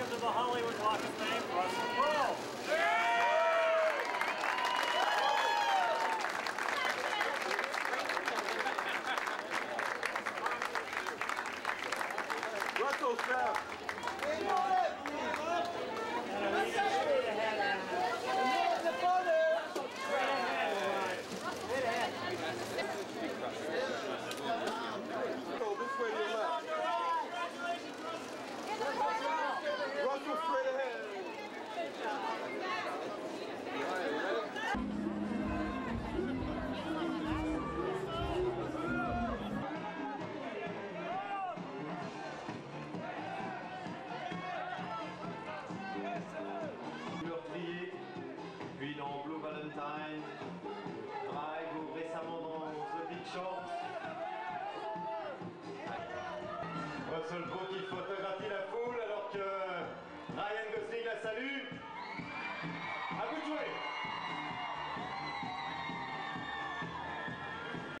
welcome to the Hollywood Walk of Fame, Russell Crowe. Russell Staff. Dans Blue Valentine, Drive ou récemment dans The Big Short. Russell Crowe qui photographie